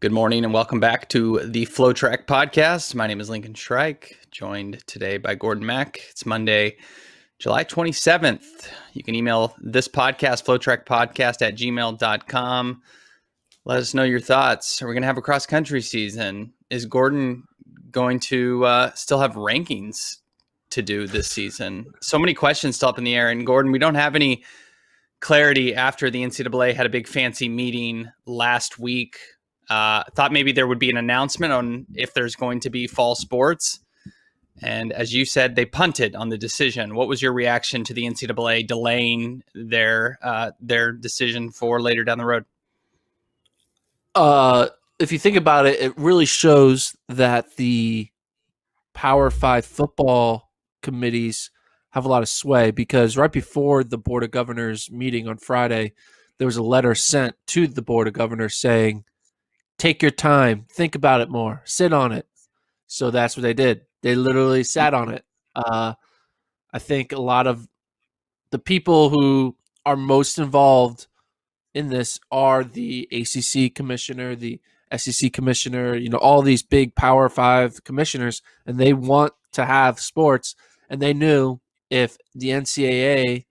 Good morning and welcome back to the FloTrack podcast. My name is Lincoln Shryack, joined today by Gordon Mack. It's Monday, July 27th. You can email this podcast, flotrackpodcast at gmail.com. Let us know your thoughts. Are we going to have a cross country season? Is Gordon going to uh, still have rankings to do this season? So many questions still up in the air. And Gordon, we don't have any clarity after the NCAA had a big fancy meeting last week uh, thought maybe there would be an announcement on if there's going to be fall sports. And as you said, they punted on the decision. What was your reaction to the NCAA delaying their uh, their decision for later down the road? Uh, if you think about it, it really shows that the Power Five football committees have a lot of sway because right before the Board of Governors meeting on Friday, there was a letter sent to the Board of Governors saying take your time, think about it more, sit on it. So that's what they did. They literally sat on it. Uh, I think a lot of the people who are most involved in this are the ACC commissioner, the SEC commissioner, you know, all these big Power Five commissioners, and they want to have sports. And they knew if the NCAA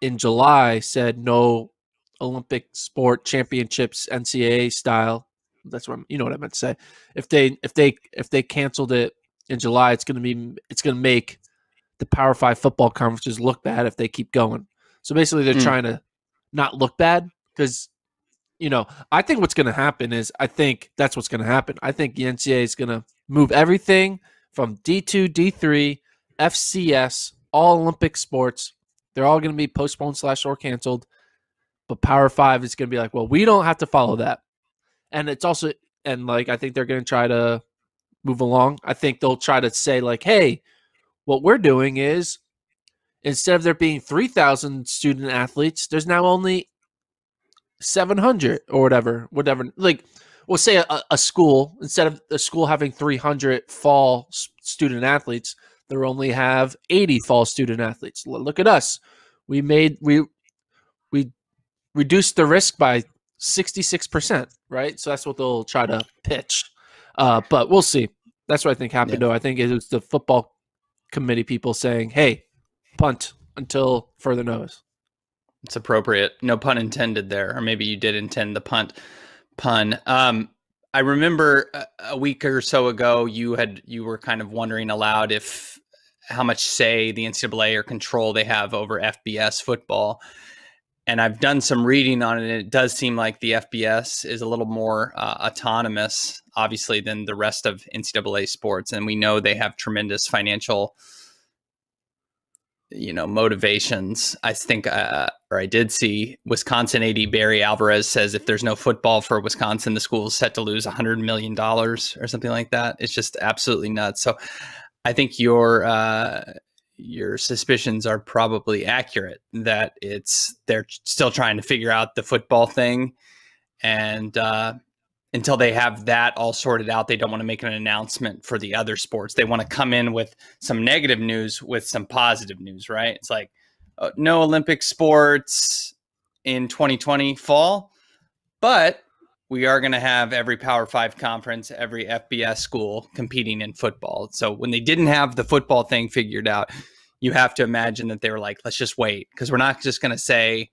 in July said no Olympic sport championships NCAA style, that's what I'm, you know what I meant to say. If they if they if they canceled it in July, it's going to be it's going to make the Power Five football conferences look bad if they keep going. So basically, they're mm. trying to not look bad because you know I think what's going to happen is I think that's what's going to happen. I think the NCAA is going to move everything from D two, D three, FCS, all Olympic sports. They're all going to be postponed slash or canceled. But Power Five is going to be like, well, we don't have to follow that and it's also and like I think they're going to try to move along. I think they'll try to say like, "Hey, what we're doing is instead of there being 3,000 student athletes, there's now only 700 or whatever, whatever. Like we'll say a, a school instead of a school having 300 fall student athletes, they only have 80 fall student athletes. Look at us. We made we we reduced the risk by 66%, right? So that's what they'll try to pitch. Uh, but we'll see. That's what I think happened, yeah. though. I think it was the football committee people saying, hey, punt until further notice. It's appropriate. No pun intended there. Or maybe you did intend the punt pun. Um, I remember a, a week or so ago, you had you were kind of wondering aloud if how much say the NCAA or control they have over FBS football and I've done some reading on it. And it does seem like the FBS is a little more uh, autonomous, obviously, than the rest of NCAA sports, and we know they have tremendous financial, you know, motivations. I think, uh, or I did see Wisconsin AD Barry Alvarez says if there's no football for Wisconsin, the school is set to lose 100 million dollars or something like that. It's just absolutely nuts. So. I think your uh, your suspicions are probably accurate that it's they're still trying to figure out the football thing and uh, until they have that all sorted out they don't want to make an announcement for the other sports. They want to come in with some negative news with some positive news right? It's like uh, no olympic sports in 2020 fall but we are going to have every Power Five conference, every FBS school competing in football. So when they didn't have the football thing figured out, you have to imagine that they were like, let's just wait because we're not just going to say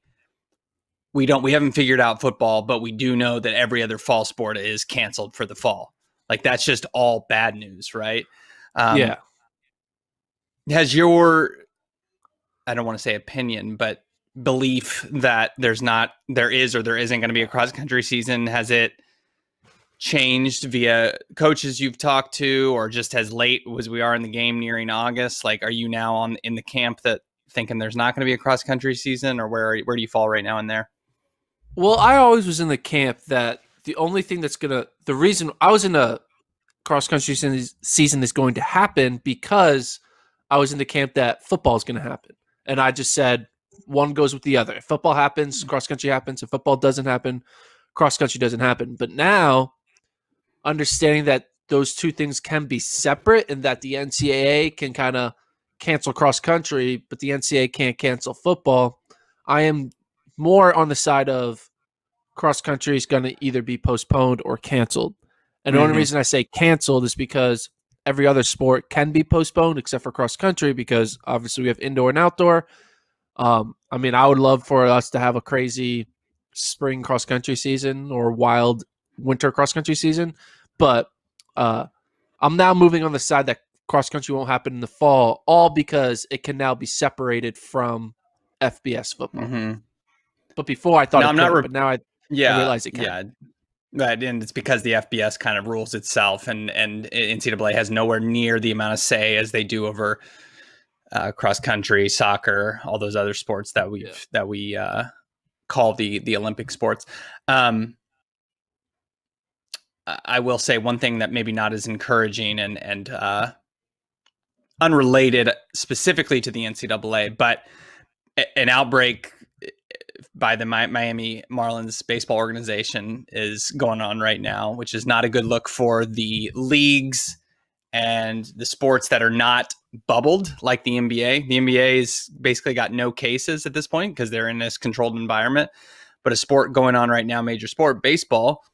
we don't, we haven't figured out football, but we do know that every other fall sport is canceled for the fall. Like that's just all bad news, right? Um, yeah. Has your, I don't want to say opinion, but belief that there's not there is or there isn't going to be a cross country season? Has it changed via coaches you've talked to or just as late as we are in the game nearing august? Like are you now on in the camp that thinking there's not going to be a cross country season or where where do you fall right now in there? Well i always was in the camp that the only thing that's going to the reason i was in a cross country season is going to happen because i was in the camp that football is going to happen. And i just said one goes with the other. If football happens, mm. cross country happens. If football doesn't happen, cross country doesn't happen. But now, understanding that those two things can be separate and that the NCAA can kind of cancel cross country, but the NCAA can't cancel football, I am more on the side of cross country is going to either be postponed or canceled. And the Mhm. only reason I say canceled is because every other sport can be postponed except for cross country because obviously we have indoor and outdoor. Um, I mean, I would love for us to have a crazy spring cross country season or wild winter cross country season, but uh, I'm now moving on the side that cross country won't happen in the fall, all because it can now be separated from FBS football. Mhm. But before I thought No, it I'm not re- but now I Yeah, I realize it can. Yeah, right, and it's because the FBS kind of rules itself, and and NCAA has nowhere near the amount of say as they do over uh, cross country, soccer, all those other sports that we Yeah. that we uh, call the the Olympic sports. Um, I- will say one thing that maybe not as encouraging and and uh, unrelated specifically to the NCAA, but an outbreak eh, by the Miami Marlins baseball organization is going on right now, which is not a good look for the leagues and the sports that are not bubbled like the NBA. The NBA's basically got no cases at this point because they're in this controlled environment. But a sport going on right now, major sport, baseball,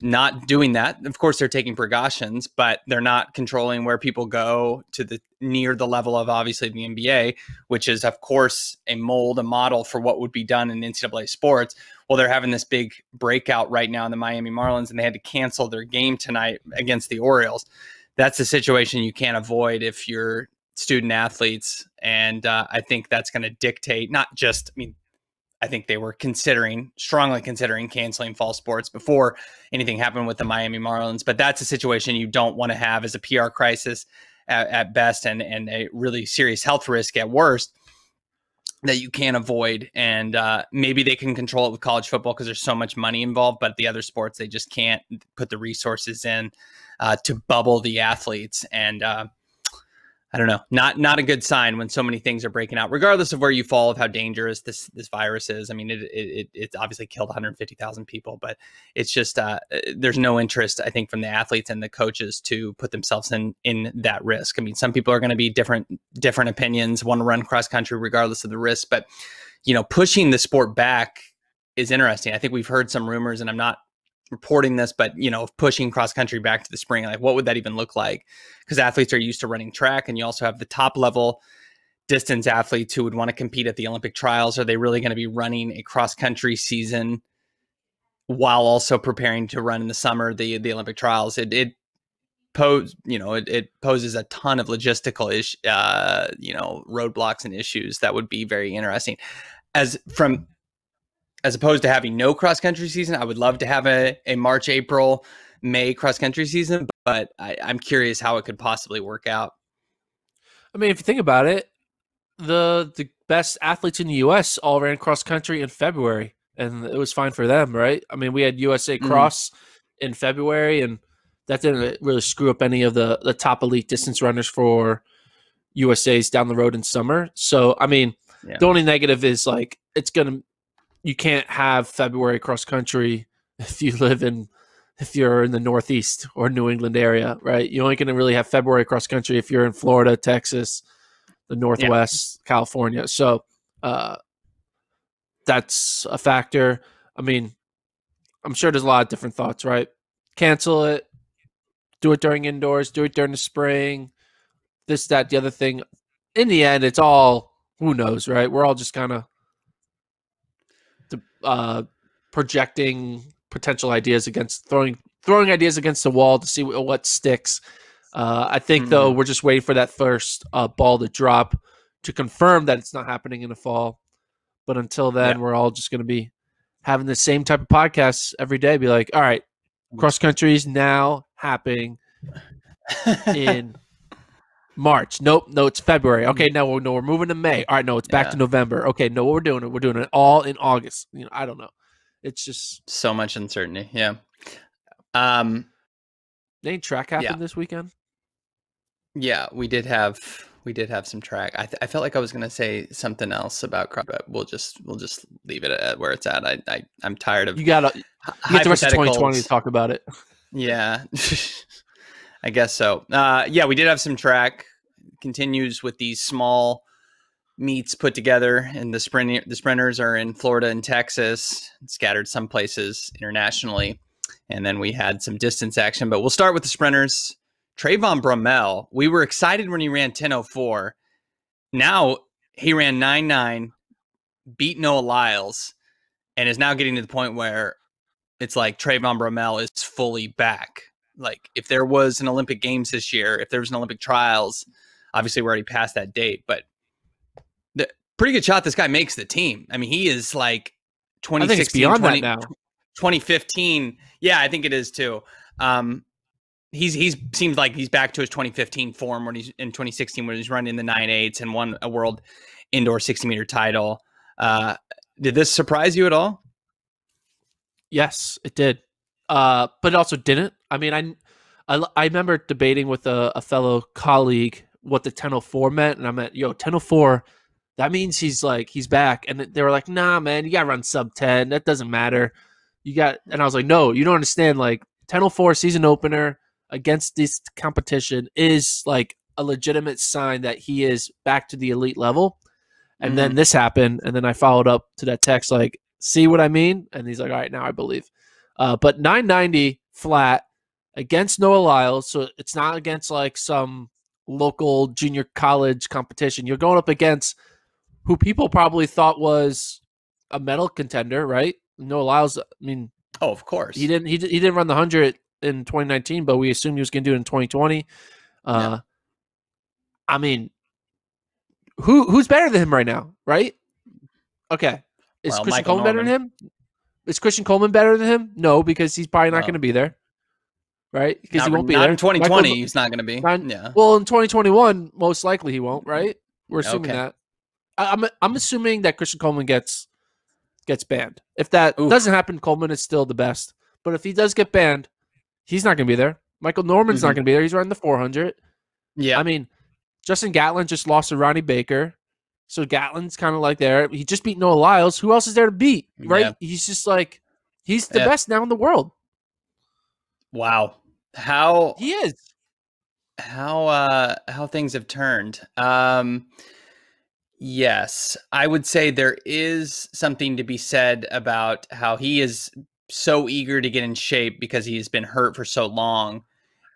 not doing that. Of course, they're taking precautions, but they're not controlling where people go to the near the level of obviously the NBA, which is of course a mold, a model for what would be done in NCAA sports. Well, they're having this big breakout right now in the Miami Marlins, and they had to cancel their game tonight against the Orioles. That's a situation you can't avoid if you're student athletes, and uh, I think that's going to dictate not just. I mean, I think they were considering, strongly considering canceling fall sports before anything happened with the Miami Marlins. But that's a situation you don't want to have as a PR crisis at, at best and, and a really serious health risk at worst that you can't avoid. And uh, maybe they can control it with college football because there's so much money involved, but the other sports, they just can't put the resources in uh, to bubble the athletes. And, uh, I don't know. Not not a good sign when so many things are breaking out, regardless of where you fall of how dangerous this this virus is. I mean, it it it's obviously killed 150,000 people, but it's just uh, there's no interest, I think, from the athletes and the coaches to put themselves in in that risk. I mean, some people are going to be different different opinions, want to run cross country regardless of the risk, but you know, pushing the sport back is interesting. I think we've heard some rumors, and I'm not reporting this, but you know, pushing cross country back to the spring, like what would that even look like? Because athletes are used to running track, and you also have the top level distance athletes who would want to compete at the Olympic trials. Are they really going to be running a cross country season while also preparing to run in the summer the the Olympic trials? It it pose you know it, it poses a ton of logistical ish uh you know roadblocks and issues that would be very interesting as from as opposed to having no cross country season, I would love to have a, a March, April, May cross country season, but I, I'm curious how it could possibly work out. I mean, if you think about it, the the best athletes in the U.S. all ran cross country in February, and it was fine for them, right? I mean, we had USA Mhm. Cross in February, and that didn't really screw up any of the the top elite distance runners for USA's down the road in summer. So, I mean, Yeah. the only negative is like it's gonna you can't have February cross country if you live in if you're in the Northeast or New England area, right? You're only going to really have February cross country if you're in Florida, Texas, the Northwest, California. So uh, that's a factor. I mean, I'm sure there's a lot of different thoughts, right? Cancel it, do it during indoors, do it during the spring, this, that, the other thing. In the end, it's all who knows, right? We're all just kind of uh, projecting potential ideas against throwing throwing ideas against the wall to see what, what sticks. Uh, I think though we're just waiting for that first uh, ball to drop to confirm that it's not happening in the fall. But until then, Yeah. we're all just going to be having the same type of podcasts every day. Be like, all right, cross country is now happening in March. Nope, no, it's February. Okay, no, we're, no, we're moving to May. All right, no, it's back to November. Okay, no, we're doing it. We're doing it all in August. You know, I don't know. It's just so much uncertainty. Yeah. Um. any track happened Yeah. this weekend. Yeah, we did have we did have some track. I, th- I felt like I was going to say something else about crop, but we'll just we'll just leave it at where it's at. I, I I'm tired of You got to you get the rest of 2020 to talk about it. Yeah, I guess so. Uh, yeah, we did have some track. Continues with these small meets put together, and the sprint the sprinters are in Florida and Texas, scattered some places internationally, and then we had some distance action. But we'll start with the sprinters. Trayvon Bromell, we were excited when he ran 1004. Now he ran 9 beat Noah Lyles, and is now getting to the point where it's like Trayvon Bromell is fully back. Like if there was an Olympic Games this year, if there was an Olympic trials, obviously we're already past that date, but the pretty good shot this guy makes the team. I mean, he is like 2016, 20, 2015. Yeah, I think it is too. Um, he's he's seems like he's back to his 2015 form when he's in 2016 when he's running the nine eights and won a world indoor 60 meter title. Uh, did this surprise you at all? Yes, it did. Uh, but it also didn't. I mean, I, I, I remember debating with a, a fellow colleague what the 1004 meant, and I'm meant, yo, 1004, that means he's like he's back. And they were like, nah, man, you gotta run sub 10. That doesn't matter. You got, and I was like, no, you don't understand. Like 1004 season opener against this competition is like a legitimate sign that he is back to the elite level. And mm-hmm. then this happened, and then I followed up to that text like, see what I mean? And he's like, all right, now I believe. Uh, but 990 flat against Noah Lyles, so it's not against like some local junior college competition. You're going up against who people probably thought was a medal contender, right? Noah Lyles. I mean, oh, of course, he didn't. He, he didn't run the hundred in 2019, but we assumed he was going to do it in 2020. Uh, yeah. I mean, who who's better than him right now? Right? Okay, is well, Christian Michael Coleman better than him? Is Christian Coleman better than him? No, because he's probably not going to be there. Right? Because he won't be there. in 2020, Michael, he's not going to be. Not, yeah. Well, in 2021, most likely he won't. Right? We're assuming okay. that. I, am I'm, I'm assuming that Christian Coleman gets gets banned. If that Oof. doesn't happen, Coleman is still the best. But if he does get banned, he's not going to be there. Michael Norman's mm-hmm. not going to be there. He's running the 400. Yeah. I mean, Justin Gatlin just lost to Ronnie Baker. So Gatlin's kind of like there. He just beat Noah Lyles. Who else is there to beat? Right? Yeah. He's just like he's the yeah. best now in the world. Wow. How he is. How uh how things have turned. Um yes, I would say there is something to be said about how he is so eager to get in shape because he has been hurt for so long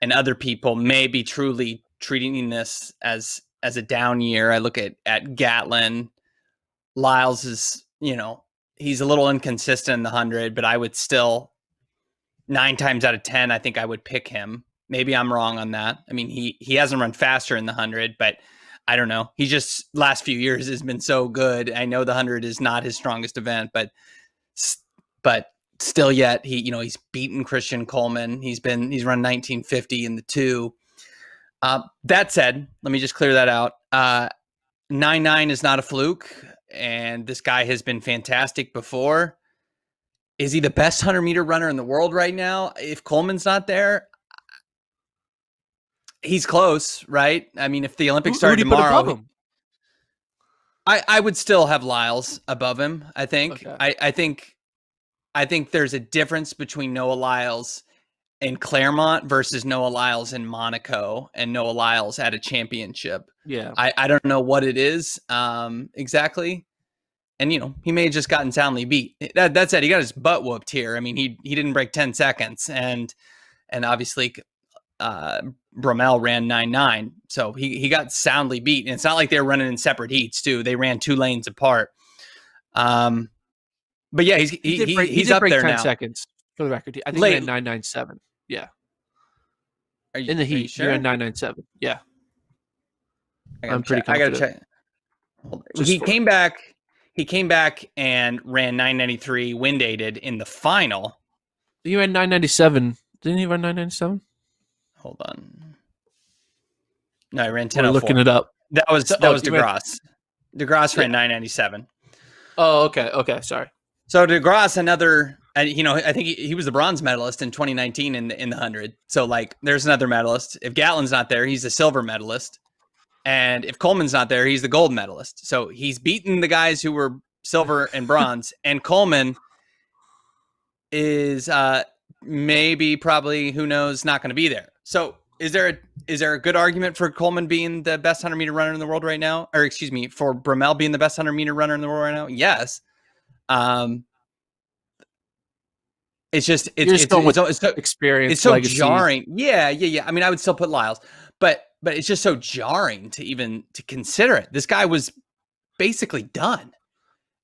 and other people may be truly treating this as as a down year. I look at at Gatlin, Lyles is you know he's a little inconsistent in the hundred, but I would still nine times out of ten I think I would pick him. Maybe I'm wrong on that. I mean he he hasn't run faster in the hundred, but I don't know. He just last few years has been so good. I know the hundred is not his strongest event, but but still yet he you know he's beaten Christian Coleman. He's been he's run 1950 in the two. Uh, that said, let me just clear that out. Uh, nine nine is not a fluke, and this guy has been fantastic before. Is he the best hundred meter runner in the world right now? If Coleman's not there, he's close, right? I mean, if the Olympics started tomorrow, I I would still have Lyles above him. I think. Okay. I I think. I think there's a difference between Noah Lyles in Clermont versus Noah Lyles in Monaco and Noah Lyles at a championship. Yeah. I, I don't know what it is um, exactly. And you know, he may have just gotten soundly beat. That that said, he got his butt whooped here. I mean, he he didn't break 10 seconds and and obviously uh Bromell ran 9-9. So he he got soundly beat. And it's not like they were running in separate heats, too. They ran two lanes apart. Um but yeah, he's he, he, break, he's he up there 10 now. seconds for the record. I think Late. he ran 997. Yeah. Are you, in the heat? Sure? You're nine nine seven. Yeah. I am pretty. Check. I gotta check. he came back. He came back and ran 993 wind aided in the final. He ran 997. Didn't he run 997? Hold on. No, I ran 10. We're looking it oh up. That was that oh, was DeGrasse. Ran... DeGrasse ran yeah. 997. Oh, okay. Okay. Sorry. So DeGrasse, another and you know, I think he, he, was the bronze medalist in 2019 in the in the hundred. So like, there's another medalist. If Gatlin's not there, he's a silver medalist, and if Coleman's not there, he's the gold medalist. So he's beaten the guys who were silver and bronze, and Coleman is uh maybe probably who knows not going to be there. So is there a is there a good argument for Coleman being the best hundred meter runner in the world right now, or excuse me, for Bromell being the best hundred meter runner in the world right now? Yes. Um, it's just it's You're just it's, it's, so, Experience, it's so jarring. Yeah, yeah, yeah. I mean, I would still put Lyles, but but it's just so jarring to even to consider it. This guy was basically done.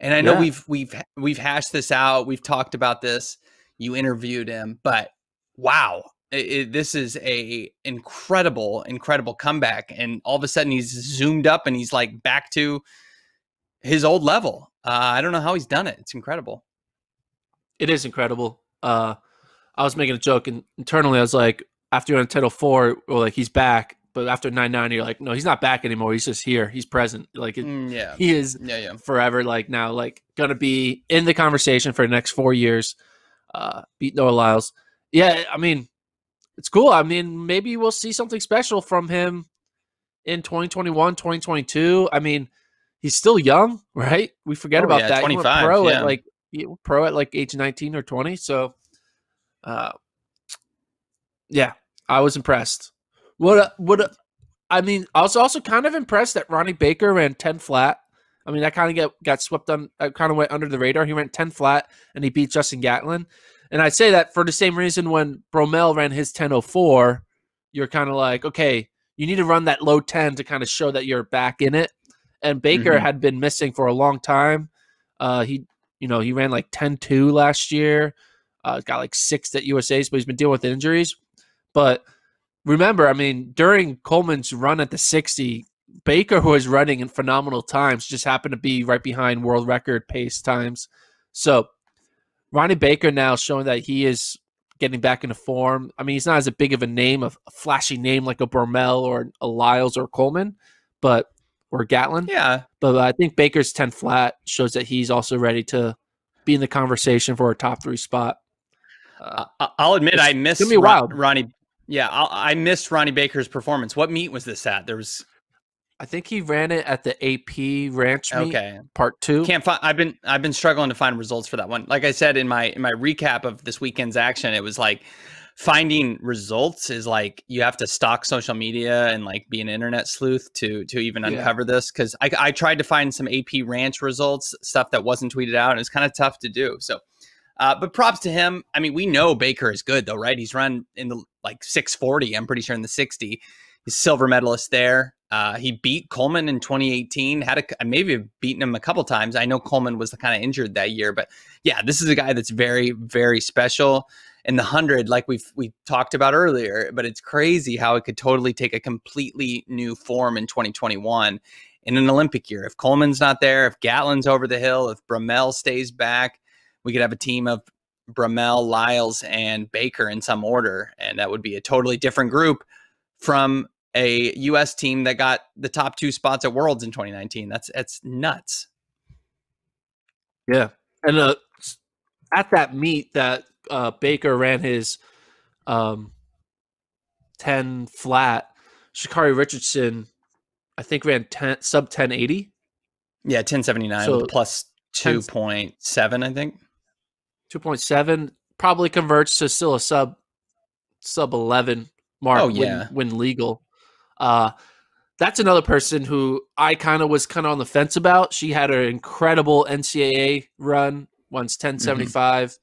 And I know Yeah. we've we've we've hashed this out. We've talked about this. You interviewed him, but wow, it, it- this is a incredible, incredible comeback. And all of a sudden, he's zoomed up and he's like back to his old level. Uh, I don't know how he's done it. It's incredible. It is incredible. Uh, I was making a joke, and internally, I was like, after you're on Title Four, or like he's back, but after nine nine, you're like, no, he's not back anymore. He's just here. He's present. Like it, Mm, yeah, he is yeah, yeah. forever. Like now, like gonna be in the conversation for the next four years. Uh, beat Noah Lyles. Yeah, I mean, it's cool. I mean, maybe we'll see something special from him in 2021, 2022. I mean, he's still young, right? We forget Oh, about yeah, that. He went 25, pro yeah. at like pro at like age 19 or 20. So, uh, yeah, I was impressed. What? a- What? a- I mean, I was also kind of impressed that Ronnie Baker ran 10 flat. I mean, that kind of get got swept on. I kind of went under the radar. He went 10 flat and he beat Justin Gatlin. And I'd say that for the same reason when Bromell ran his 1004, you're kind of like, okay, you need to run that low 10 to kind of show that you're back in it. And Baker Mhm. had been missing for a long time. Uh, he, you know, he ran like 10-2 last year. Uh, got like six at USA's, but he's been dealing with injuries. But remember, I mean, during Coleman's run at the 60, Baker, who was running in phenomenal times, just happened to be right behind world record pace times. So Ronnie Baker now showing that he is getting back into form. I mean, he's not as a big of a name, a flashy name like a Bromell or a Lyles or Coleman, but or Gatlin. Yeah, But I think Baker's 10 flat shows that he's also ready to be in the conversation for a top three spot. Uh, I- I'll admit I missed Ron- wild. Ronnie. Yeah, I'll, I missed Ronnie Baker's performance. What meet was this at? There was I think he ran it at the AP Ranch meet, okay. part two. Can't find. I've been I've been struggling to find results for that one. Like I said in my in my recap of this weekend's action, it was like finding results is like you have to stalk social media and like be an internet sleuth to to even Yeah. uncover this because I I tried to find some AP Ranch results stuff that wasn't tweeted out and it's kind of tough to do. So. Uh, but props to him. I mean, we know Baker is good though, right? He's run in the like 640. I'm pretty sure in the 60. He's silver medalist there. Uh, he beat Coleman in 2018. Had a maybe beaten him a couple times. I know Coleman was kind of injured that year, but yeah, this is a guy that's very very special. In the hundred, like we've we talked about earlier, but it's crazy how it could totally take a completely new form in 2021 in an Olympic year. If Coleman's not there, if Gatlin's over the hill, if Bromell stays back, we could have a team of Bromell, Lyles, and Baker in some order, and that would be a totally different group from a U.S. team that got the top two spots at Worlds in 2019. That's that's nuts. Yeah, and uh, at that meet that uh, Baker ran his um, ten flat, Sha'Carri Richardson, I think ran ten sub ten eighty. Yeah, 1079 So, plus 10 2.7, I think. 2.7 probably converts to still a sub sub 11 mark Oh, when, yeah. when legal uh that's another person who i kind of was kind of on the fence about she had an incredible ncaa run once 1075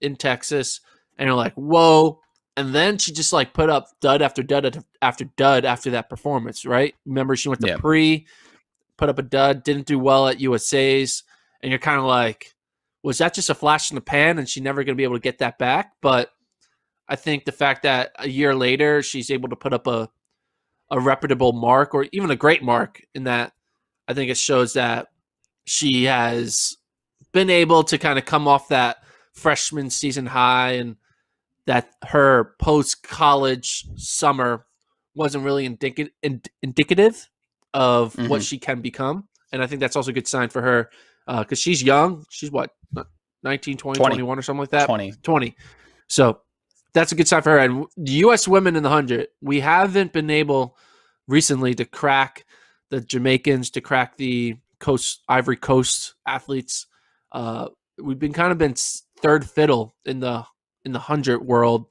in texas and you're like whoa. And then she just like put up dud after dud after dud after that performance right? Remember she went to Yeah. pre put up a dud didn't do well at usa's and you're kind of like was that just a flash in the pan and she never going to be able to get that back? But i think the fact that a year later she's able to put up a a reputable mark or even a great mark in that i think it shows that she has been able to kind of come off that freshman season high and that her post college summer wasn't really indica- ind- indicative of what Mhm. she can become and i think that's also a good sign for her because she's young she's what 19 20, 20. 21 or something like that 20. 20 so that's a good sign for her and the us women in the 100 we haven't been able recently to crack the jamaicans to crack the coast ivory coast athletes uh we've been kind of been third fiddle in the in the 100 world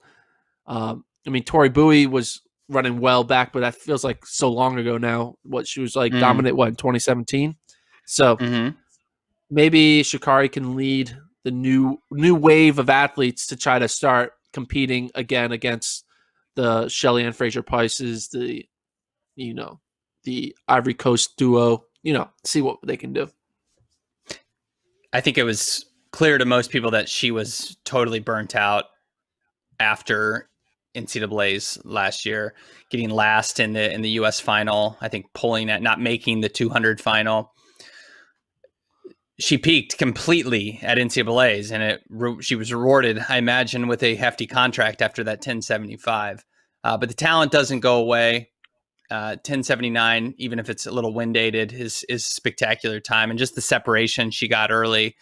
um i mean tori bowie was running well back, but that feels like so long ago now. What she was like Mm. dominant, what in 2017. So Mhm. maybe Sha'Carri can lead the new new wave of athletes to try to start competing again against the Shelly Ann Fraser Pryces, the you know the Ivory Coast duo. You know, see what they can do. I think it was clear to most people that she was totally burnt out after NCAA's last year, getting last in the in the U.S. final. I think pulling at not making the 200 final. She peaked completely at NCAA's, and it re- she was rewarded, I imagine, with a hefty contract after that 1075. Uh, but the talent doesn't go away. Uh, 1079, even if it's a little wind dated, is is spectacular time, and just the separation she got early.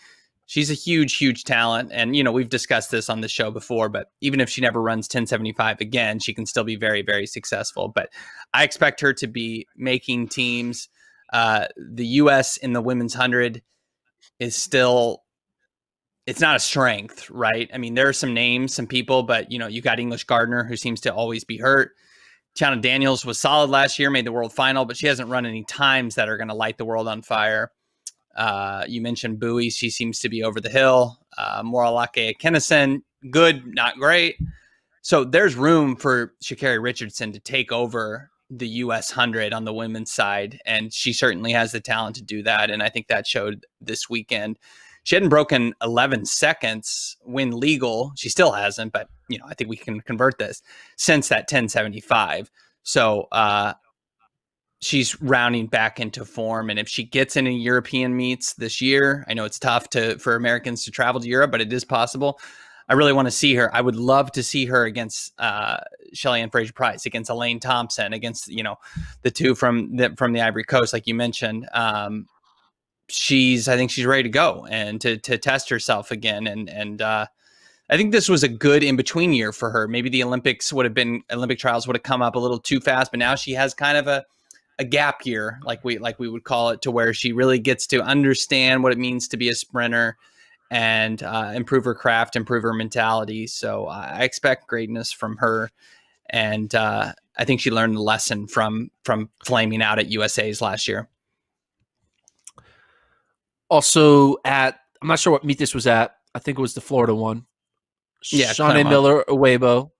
She's a huge, huge talent, and you know we've discussed this on the show before. But even if she never runs 1075 again, she can still be very, very successful. But I expect her to be making teams. Uh, the U.S. in the women's hundred is still it's not a strength, right? I mean, there are some names, some people, but you know, you got English Gardner who seems to always be hurt. Teahna Daniels was solid last year, made the world final, but she hasn't run any times that are going to light the world on fire. Uh, you mentioned Bowie; she seems to be over the hill. Uh, Morolake Akinosun, good, not great. So there's room for Sha'Carri Richardson to take over the U.S. hundred on the women's side, and she certainly has the talent to do that. And I think that showed this weekend. She hadn't broken 11 seconds when legal. She still hasn't, but you know, I think we can convert this since that 1075. So uh, she's rounding back into form, and if she gets any European meets this year, I know it's tough to for Americans to travel to Europe, but it is possible. I really want to see her. I would love to see her against uh, Shelly Ann Fraser Pryce, against Elaine Thompson, against you know the two from the from the Ivory Coast, like you mentioned. Um, she's I think she's ready to go and to to test herself again and and uh I think this was a good in between year for her. Maybe the Olympics would have been Olympic trials would have come up a little too fast, but now she has kind of a a gap year, like we like we would call it, to where she really gets to understand what it means to be a sprinter and uh, improve her craft, improve her mentality. So uh, I expect greatness from her, and uh, I think she learned the lesson from from flaming out at USA's last year. Also at I'm not sure what meet this was at. I think it was the Florida one. Yeah, Shaunae. Miller Uibo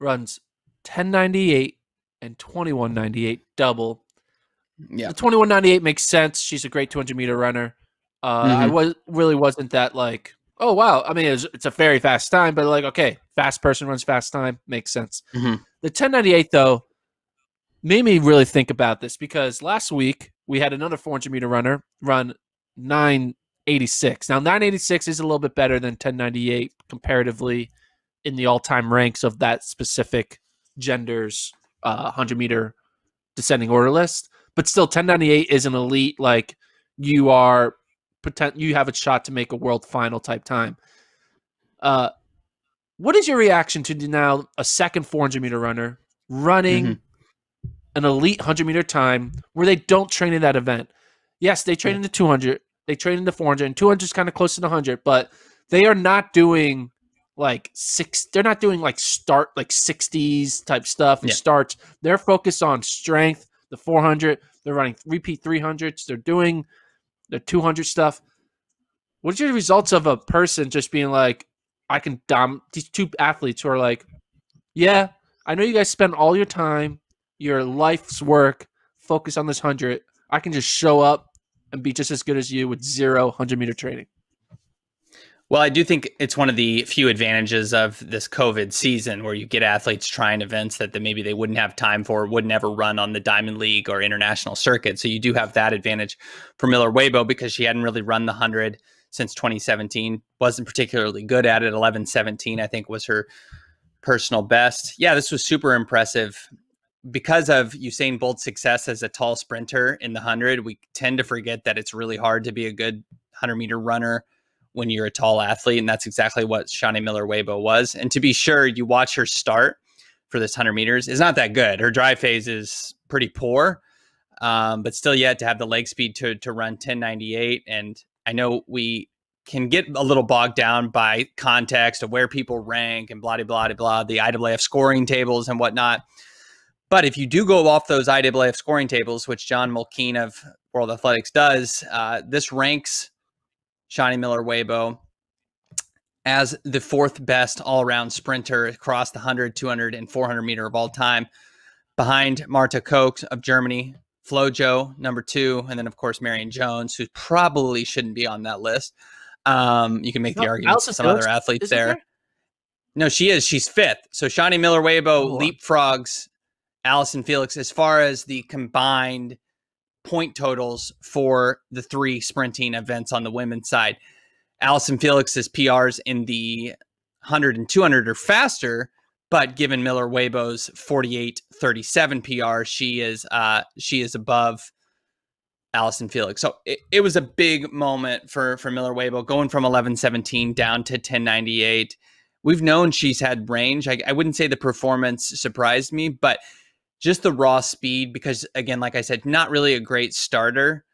runs 1098 and 2198 double. Yeah. The 2198 makes sense. She's a great 200 meter runner. Uh, I Mhm. was really wasn't that like, oh wow. I mean, it's, it's a very fast time, but like, okay, fast person runs fast time makes sense. Mhm. The 1098 though made me really think about this because last week we had another 400 meter runner run 986. Now 986 is a little bit better than 1098 comparatively in the all-time ranks of that specific gender's uh, 100 meter descending order list, but still 1098 is an elite like you are potent you have a shot to make a world final type time. Uh what is your reaction to now a second 400 meter runner running Mhm. an elite 100 meter time where they don't train in that event? Yes, they train in the 200, they train in the 400, and 200 is kind of close to the 100, but they are not doing like six, they're not doing like start like 60s type stuff and Yeah. starts. They're focused on strength, the 400, they're running repeat 300s, they're doing the 200 stuff. What's your results of a person just being like, I can dom these two athletes who are like, yeah, I know you guys spend all your time, your life's work, focus on this hundred. I can just show up and be just as good as you with zero 100 meter training. Well, I do think it's one of the few advantages of this COVID season where you get athletes trying events that, that maybe they wouldn't have time for, would never run on the Diamond League or international circuit. So you do have that advantage for Miller Uibo because she hadn't really run the 100 since 2017, wasn't particularly good at it. 11 17, I think, was her personal best. Yeah, this was super impressive. Because of Usain Bolt's success as a tall sprinter in the 100, we tend to forget that it's really hard to be a good 100 meter runner when you're a tall athlete. And that's exactly what Shaunae Miller Uibo was. And to be sure, you watch her start for this 100 meters is not that good. Her drive phase is pretty poor, um, but still yet to have the leg speed to, to run 1098. And I know we can get a little bogged down by context of where people rank and blah, blah, blah, blah, the IAAF scoring tables and whatnot. But if you do go off those IAAF scoring tables, which Jon Mulkeen of World Athletics does, uh, this ranks Shaunae Miller Uibo as the fourth best all around sprinter across the 100, 200, and 400 meter of all time, behind Marita Koch of Germany, Flojo, number two, and then, of course, Marion Jones, who probably shouldn't be on that list. Um, you can make no, the argument Allison some other athletes there. there. No, she is. She's fifth. So Shaunae Miller Uibo oh, leapfrogs Allison Felix as far as the combined point totals for the three sprinting events on the women's side. Allison Felix's PRs in the 100 and 200 are faster, but given Miller Uibo's 48 37 PR, she is uh she is above Allison Felix. So it, it was a big moment for for Miller Uibo going from 1117 down to 1098. We've known she's had range. I, I wouldn't say the performance surprised me, but just the raw speed because again like i said not really a great starter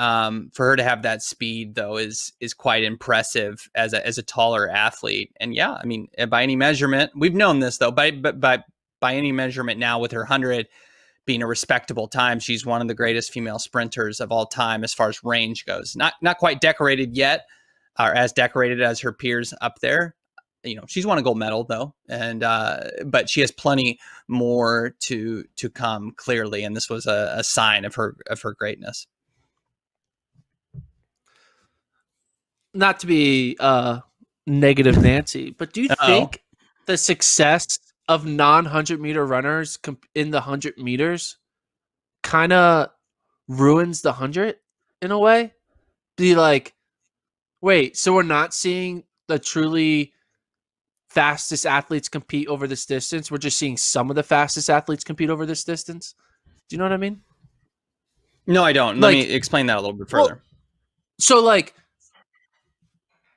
um, for her to have that speed though is is quite impressive as a as a taller athlete. And yeah i mean eh, by any measurement we've known this though by by by any measurement now with her 100 being a respectable time she's one of the greatest female sprinters of all time as far as range goes. Not not quite decorated yet or as decorated as her peers up there you know she's won a gold medal though and uh but she has plenty more to to come clearly and this was a, a sign of her of her greatness not to be uh negative nancy but do you Uh-oh. think the success of non 100 meter runners in the 100 meters kind of ruins the 100 in a way be like wait so we're not seeing the truly fastest athletes compete over this distance. We're just seeing some of the fastest athletes compete over this distance. Do you know what I mean? No, I don't. Let like, me explain that a little bit further. Well, so, like,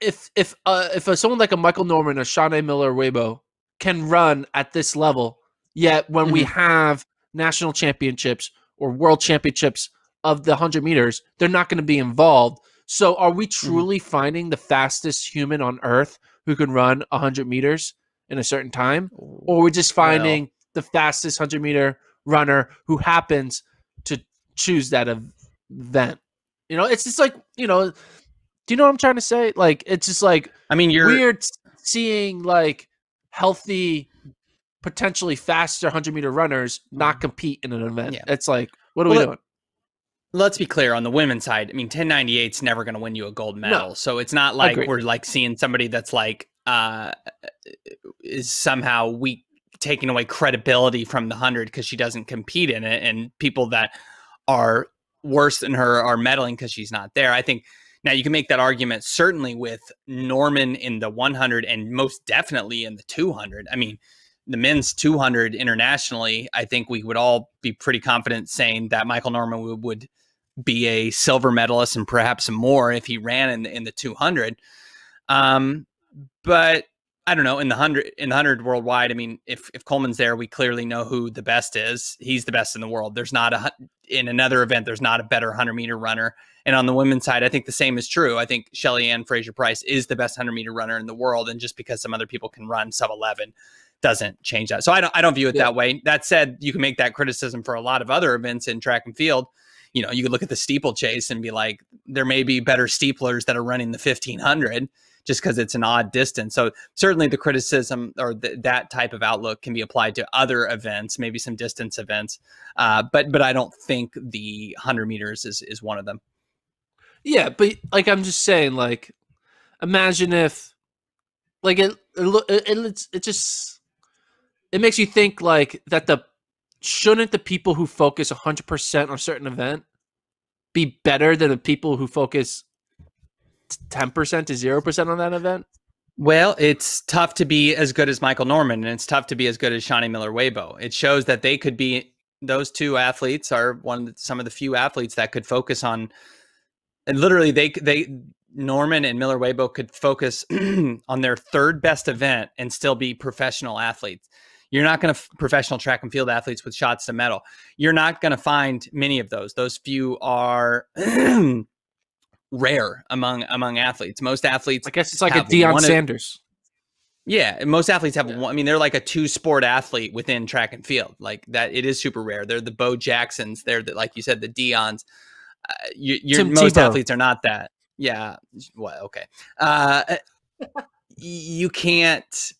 if if uh, if a, someone like a Michael Norman or Shaunae Miller Uibo can run at this level, yet when mm-hmm. we have national championships or world championships of the 100 meters, they're not going to be involved. So, are we mm-hmm. truly mm-hmm. finding the fastest human on earth who can run 100 meters in a certain time, or we're just finding well. the fastest 100 meter runner who happens to choose that event. You know, it's just like, you know, do you know what I'm trying to say? Like, it's just like, I mean, you're weird seeing like healthy, potentially faster 100 meter runners not mm-hmm. compete in an event. Yeah. It's like, what are well, we doing? Let's be clear on the women's side. I mean, 1098 is never going to win you a gold medal. No. So it's not like Agreed. we're like seeing somebody that's like uh is somehow weak taking away credibility from the 100 because she doesn't compete in it and people that are worse than her are medaling because she's not there. I think now you can make that argument certainly with Norman in the 100 and most definitely in the 200. I mean, the men's 200 internationally, I think we would all be pretty confident saying that Michael Norman would, would be a silver medalist and perhaps some more if he ran in the, in the 200. Um, but I don't know in the hundred in the hundred worldwide. I mean, if if Coleman's there, we clearly know who the best is. He's the best in the world. There's not a in another event. There's not a better hundred meter runner. And on the women's side, I think the same is true. I think Shelly Ann Fraser Pryce is the best hundred meter runner in the world. And just because some other people can run sub eleven doesn't change that. So I don't I don't view it yeah. that way. That said, you can make that criticism for a lot of other events in track and field. You know, you could look at the steeplechase and be like, there may be better steeplers that are running the 1500 just because it's an odd distance. So certainly the criticism or th- that type of outlook can be applied to other events, maybe some distance events. Uh, but but I don't think the 100 meters is is one of them. Yeah, but like I'm just saying, like imagine if like it it it, it, it just it makes you think like that the shouldn't the people who focus 100% on a certain event be better than the people who focus 10% to 0% on that event? Well, it's tough to be as good as Michael Norman and it's tough to be as good as Shaunae Miller Uibo. It shows that they could be those two athletes are one of the, some of the few athletes that could focus on and literally they they Norman and Miller Uibo could focus on their third best event and still be professional athletes. You're not going to f- professional track and field athletes with shots to medal. You're not going to find many of those. Those few are rare among among athletes. Most athletes, I guess, it's like a Deion Sanders. Yeah, most athletes have yeah. one. I mean, they're like a two-sport athlete within track and field. Like that, it is super rare. They're the Bo Jacksons. They're the, like you said, the Deion's. Uh, you, you're, most Tebow. athletes are not that. Yeah. Well, okay. Uh, you can't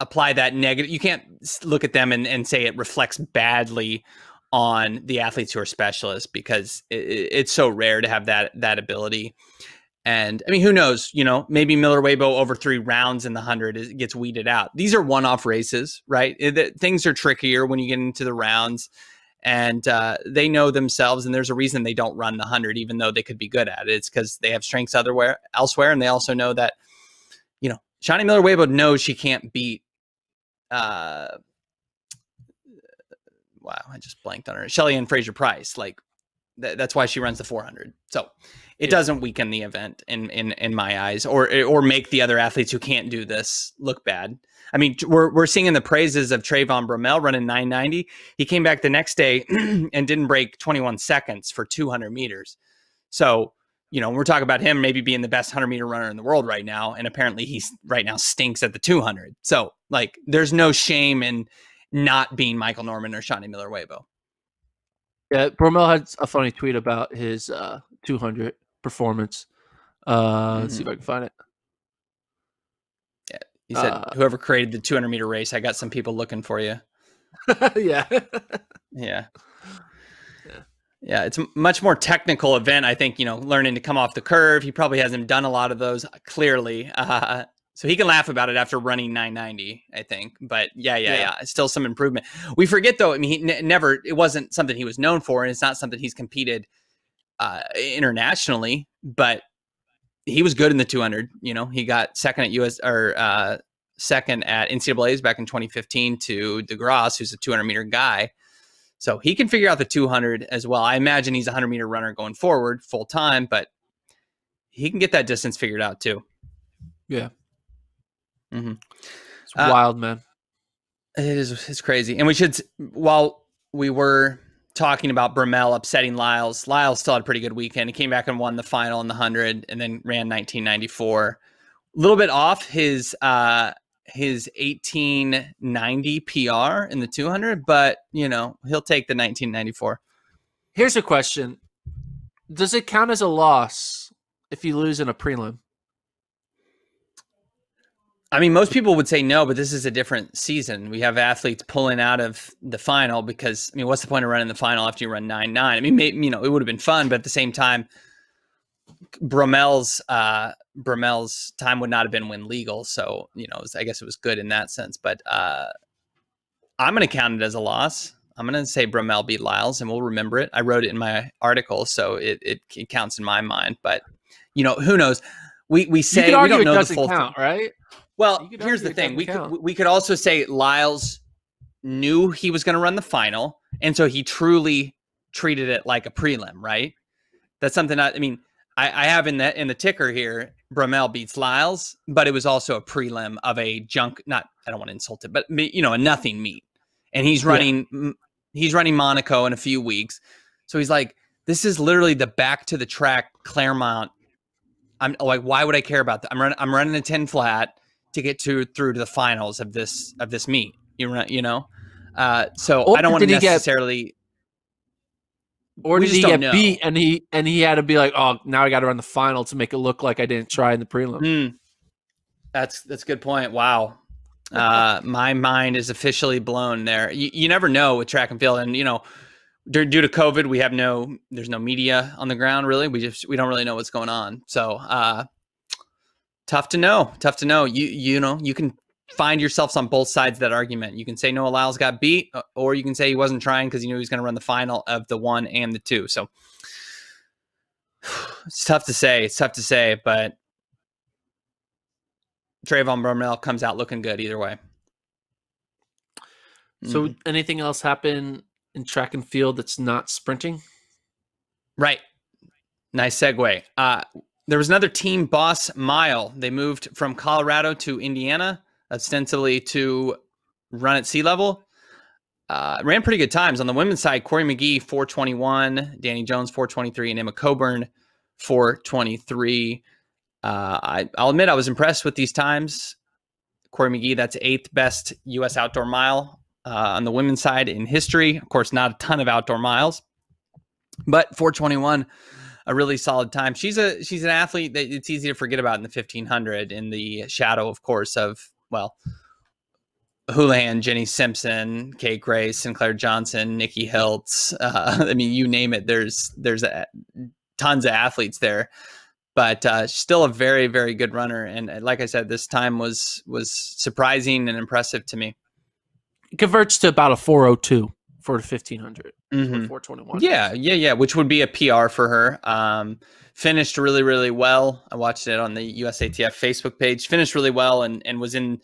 apply that negative. You can't look at them and, and say it reflects badly on the athletes who are specialists because it, it's so rare to have that that ability. And I mean, who knows? You know, maybe Miller Uibo over three rounds in the hundred is, gets weeded out. These are one-off races, right? It, things are trickier when you get into the rounds, and uh, they know themselves. And there's a reason they don't run the hundred, even though they could be good at it. It's because they have strengths otherwhere elsewhere, and they also know that, you know, Shaunae Miller Uibo knows she can't beat. Uh, wow, I just blanked on her. Shelly Ann Fraser Pryce, like th- that's why she runs the 400. So it doesn't weaken the event in in in my eyes, or or make the other athletes who can't do this look bad. I mean, we're we're seeing the praises of Trayvon Bromell running 990. He came back the next day and didn't break 21 seconds for 200 meters. So you know, we're talking about him maybe being the best 100 meter runner in the world right now, and apparently he's right now stinks at the 200. So like, there's no shame in not being Michael Norman or Shaunae Miller Uibo. Yeah, Bromell had a funny tweet about his uh, 200 performance. Uh, mm-hmm. Let's see if I mm-hmm. can find it. Yeah, he said, uh, "Whoever created the 200 meter race, I got some people looking for you." yeah, yeah, yeah. It's a much more technical event. I think you know, learning to come off the curve. He probably hasn't done a lot of those clearly. Uh, so he can laugh about it after running 990, I think. But yeah, yeah, yeah, yeah. still some improvement. We forget though. I mean, he never. It wasn't something he was known for, and it's not something he's competed uh, internationally. But he was good in the 200. You know, he got second at US or uh, second at NCAA's back in 2015 to DeGrasse, who's a 200 meter guy. So he can figure out the 200 as well. I imagine he's a 100 meter runner going forward full time, but he can get that distance figured out too. Yeah. Mm-hmm. It's uh, wild, man. It is. It's crazy. And we should, while we were talking about Bromell upsetting Lyles, Lyles still had a pretty good weekend. He came back and won the final in the 100 and then ran 1994. A little bit off his uh his 1890 PR in the 200, but you know, he'll take the 1994. Here's a question. Does it count as a loss if you lose in a prelim? I mean, most people would say no, but this is a different season. We have athletes pulling out of the final because, I mean, what's the point of running the final after you run nine nine? I mean, maybe, you know, it would have been fun, but at the same time, Bromell's uh, Bromell's time would not have been wind legal, so you know, was, I guess it was good in that sense. But uh, I'm going to count it as a loss. I'm going to say Bromell beat Lyles, and we'll remember it. I wrote it in my article, so it, it, it counts in my mind. But you know, who knows? We we say we don't know the full count, thing. right? Well, here's the thing: we could we could also say Lyles knew he was going to run the final, and so he truly treated it like a prelim, right? That's something I, I mean, I, I, have in the in the ticker here. Bromell beats Lyles, but it was also a prelim of a junk. Not I don't want to insult it, but you know, a nothing meet, and he's running yeah. he's running Monaco in a few weeks, so he's like, this is literally the back to the track Clermont. I'm like, why would I care about that? I'm running I'm running a ten flat to get to through to the finals of this of this meet. You run you know, uh, so or I don't want to necessarily. Get, or did he get know. beat and he and he had to be like, oh, now I got to run the final to make it look like I didn't try in the prelim. Mm. That's that's a good point. Wow, uh, my mind is officially blown there. You, you never know with track and field, and you know, due, due to COVID, we have no there's no media on the ground really. We just we don't really know what's going on. So uh, tough to know. Tough to know. You you know you can find yourselves on both sides of that argument. You can say Noah Lyles got beat, uh, or you can say he wasn't trying because he knew he was going to run the final of the one and the two. So it's tough to say. It's tough to say, but Trayvon Bromell comes out looking good either way. So, mm-hmm. anything else happen in track and field that's not sprinting? Right. Nice segue. Uh, there was another team boss mile. They moved from Colorado to Indiana, ostensibly to run at sea level. Uh, ran pretty good times on the women's side. Cory McGee 421, Dani Jones 423, and Emma Coburn 423. Uh, I, will admit I was impressed with these times. Cory McGee. That's eighth best U.S. outdoor mile uh, on the women's side in history. Of course, not a ton of outdoor miles, but 421, a really solid time. She's a she's an athlete that it's easy to forget about in the 1500 in the shadow, of course, of well. Houlihan, Jenny Simpson, Kate Grace, Sinclair Johnson, Nikki Hiltz. Uh, I mean, you name it. There's there's a, tons of athletes there but uh, still a very very good runner and uh, like i said this time was was surprising and impressive to me it converts to about a 402 for the 1500 mm-hmm. 421 yeah yeah yeah which would be a pr for her. Um, finished really really well. I watched it on the usatf facebook page. Finished really well and and was in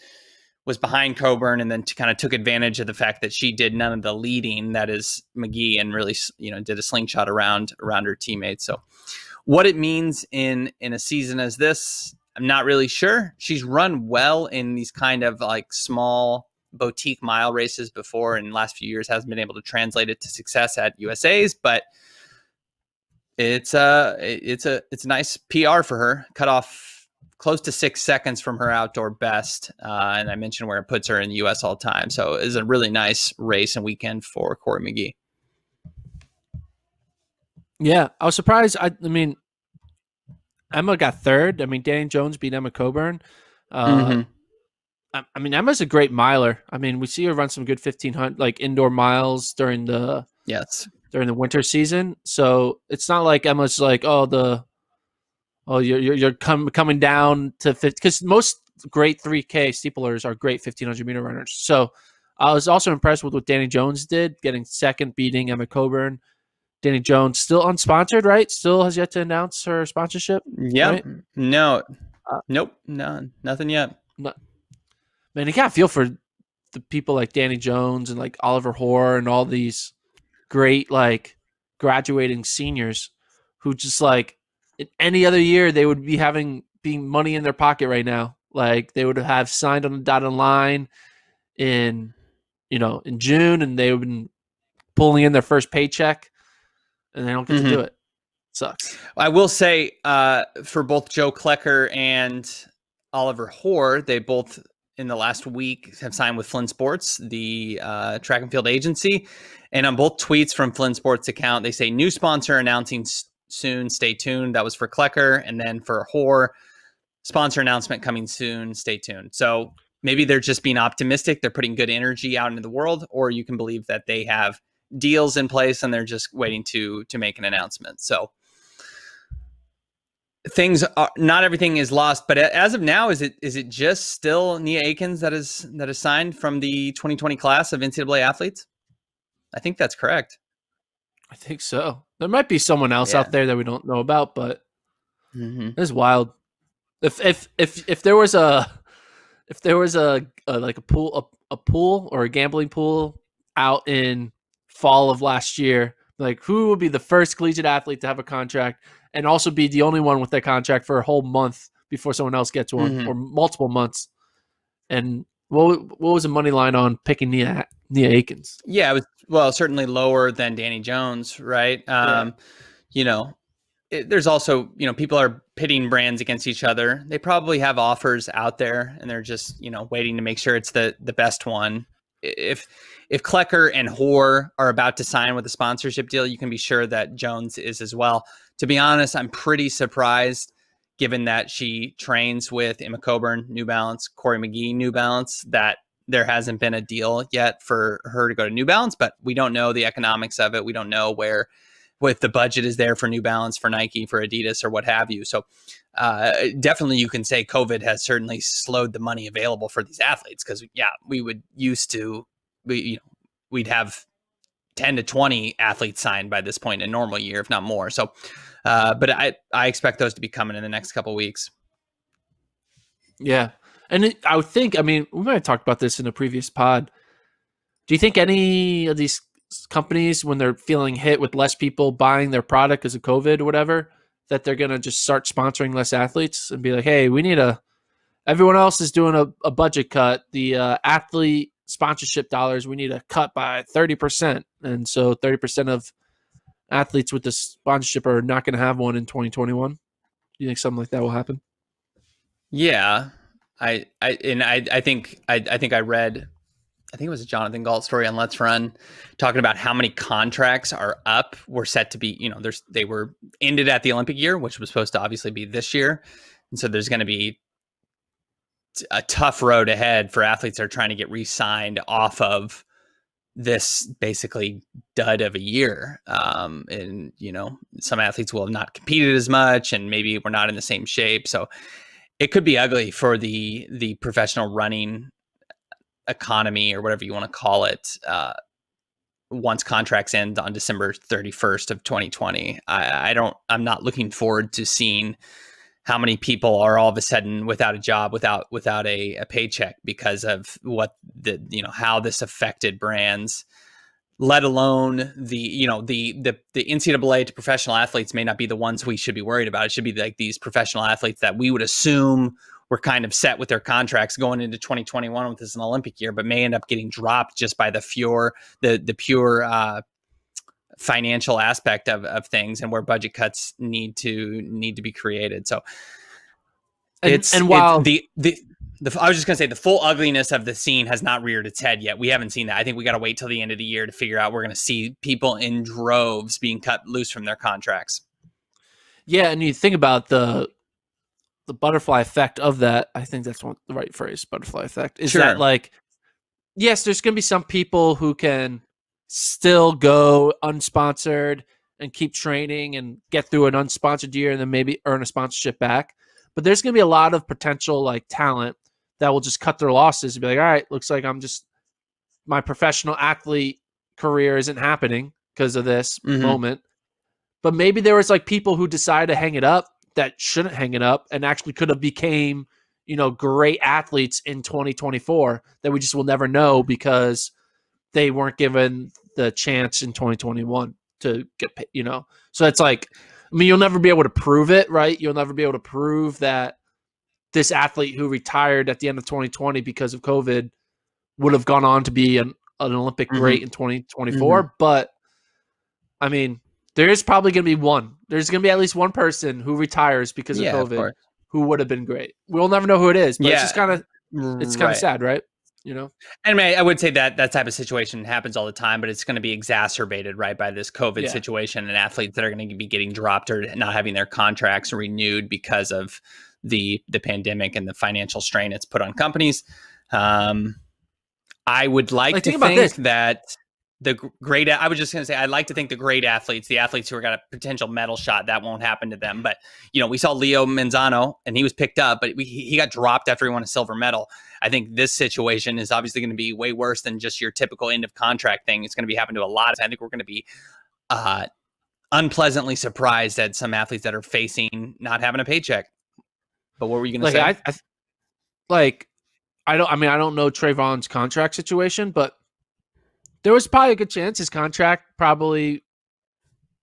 was behind coburn and then kind of took advantage of the fact that she did none of the leading that is mcgee and really you know did a slingshot around around her teammates. So what it means in in a season as this, I'm not really sure. She's run well in these kind of like small boutique mile races before in the last few years hasn't been able to translate it to success at USA's, but it's a it's a it's a nice PR for her. Cut off close to six seconds from her outdoor best, uh, and I mentioned where it puts her in the U.S. all time. So it's a really nice race and weekend for Cory McGee. Yeah, I was surprised. I, I mean, Emma got third. I mean, Dani Jones beat Emma Coburn. Uh, mm-hmm. I, I, mean, Emma's a great miler. I mean, we see her run some good fifteen hundred like indoor miles during the yes during the winter season. So it's not like Emma's like, oh, the oh you're you're, you're com- coming down to fifty because most great three K steeplers are great fifteen hundred meter runners. So I was also impressed with what Dani Jones did, getting second, beating Emma Coburn. Dani Jones still unsponsored, right? Still has yet to announce her sponsorship. Yeah. Right? No. Uh, nope. No. Nothing yet. No. Man, you can't feel for the people like Dani Jones and like Oliver Hoare and all these great like graduating seniors who just like in any other year they would be having being money in their pocket right now. Like they would have signed on the dotted line in you know in June and they would have been pulling in their first paycheck and they don't get mm-hmm. to do mm-hmm. it. Sucks. I will say uh, for both Joe Klecker and Oliver Hoare, they both in the last week have signed with Flynn Sports, the uh, track and field agency. And on both tweets from Flynn Sports account, they say new sponsor announcing soon. Stay tuned. That was for Klecker, and then for Hoare, sponsor announcement coming soon. Stay tuned. So maybe they're just being optimistic. They're putting good energy out into the world, or you can believe that they have deals in place and they're just waiting to to make an announcement. So things are not everything is lost, but as of now, is it is it just still Nia Akins that is that is signed from the 2020 class of NCAA athletes? I think that's correct. I think so. There might be someone else yeah. out there that we don't know about, but mm-hmm. it's wild. If if if if there was a if there was a, a like a pool a, a pool or a gambling pool out in fall of last year. Like, who will be the first collegiate athlete to have a contract and also be the only one with that contract for a whole month before someone else gets one mm-hmm. or multiple months? And what what was the money line on picking Nia Nia Akins? Yeah, it was well certainly lower than Dani Jones, right? Um, yeah. You know, it, there's also you know people are pitting brands against each other. They probably have offers out there, and they're just you know waiting to make sure it's the the best one. If if Klecker and Hoare are about to sign with a sponsorship deal, you can be sure that Jones is as well. To be honest, I'm pretty surprised given that she trains with Emma Coburn, New Balance, Cory McGee, New Balance, that there hasn't been a deal yet for her to go to New Balance, but we don't know the economics of it. We don't know where with the budget is there for New Balance, for Nike, for Adidas, or what have you. So uh, definitely, you can say COVID has certainly slowed the money available for these athletes because yeah, we would used to we you know we'd have 10 to 20 athletes signed by this point in a normal year if not more. So uh, but i i expect those to be coming in the next couple weeks. Yeah. And it, i would think i mean we might have talked about this in a previous pod. Do you think any of these companies when they're feeling hit with less people buying their product because of covid or whatever that they're going to just start sponsoring less athletes and be like hey we need a everyone else is doing a, a budget cut the uh, athlete sponsorship dollars we need to cut by 30%. And so 30% of athletes with this sponsorship are not going to have one in 2021. Do you think something like that will happen? Yeah. I, I and I, I think I, I think I read I think it was a Jonathan Gault story on Let's Run, talking about how many contracts are up. Were set to be, you know, there's they were ended at the Olympic year, which was supposed to obviously be this year, and so there's going to be a tough road ahead for athletes that are trying to get re-signed off of this basically dud of a year. Um, and you know, some athletes will have not competed as much, and maybe we're not in the same shape. So it could be ugly for the the professional running economy or whatever you want to call it. Uh, once contracts end on December 31st of 2020, I, I don't. I'm not looking forward to seeing how many people are all of a sudden without a job without without a, a paycheck because of what the you know how this affected brands let alone the you know the the the NCAA to professional athletes may not be the ones we should be worried about. It should be like these professional athletes that we would assume were kind of set with their contracts going into 2021 with this an Olympic year, but may end up getting dropped just by the pure the the pure uh, financial aspect of, of things and where budget cuts need to need to be created. So and, it's and while it's the the the, I was just going to say the full ugliness of the scene has not reared its head yet. We haven't seen that. I think we got to wait till the end of the year to figure out we're going to see people in droves being cut loose from their contracts. Yeah, and you think about the the butterfly effect of that. I think that's one the right phrase. Butterfly effect is Sure. that like yes, there's going to be some people who can still go unsponsored and keep training and get through an unsponsored year and then maybe earn a sponsorship back. But there's going to be a lot of potential like talent that will just cut their losses and be like, all right, looks like I'm just my professional athlete career isn't happening because of this Mhm. moment. But maybe there was like people who decided to hang it up that shouldn't hang it up and actually could have became, you know, great athletes in 2024 that we just will never know because they weren't given the chance in 2021 to get paid, you know. So it's like I mean, you'll never be able to prove it, right? You'll never be able to prove that this athlete who retired at the end of 2020 because of COVID would have gone on to be an, an Olympic Mhm. great in 2024. But I mean, there is probably going to be one. There's going to be at least one person who retires because of yeah, COVID course. who would have been great. We'll never know who it is, but it's just kind of it's kind Right. of sad, right? You know, And I, mean, I would say that that type of situation happens all the time, but it's going to be exacerbated, right, by this COVID Yeah. situation and athletes that are going to be getting dropped or not having their contracts renewed because of the the pandemic and the financial strain it's put on companies. Um, I would like, Like, to think about think this. that the great. I was just going to say I'd like to think the great athletes, the athletes who are got a potential medal shot, that won't happen to them. But you know, we saw Leo Manzano and he was picked up, but we, he got dropped after he won a silver medal. I think this situation is obviously going to be way worse than just your typical end of contract thing. It's going to be happening to a lot. Of, I think we're going to be uh, unpleasantly surprised at some athletes that are facing not having a paycheck. But what were you going to say? I, I, like I don't. I mean, I don't know Trayvon's contract situation, but there was probably a good chance his contract probably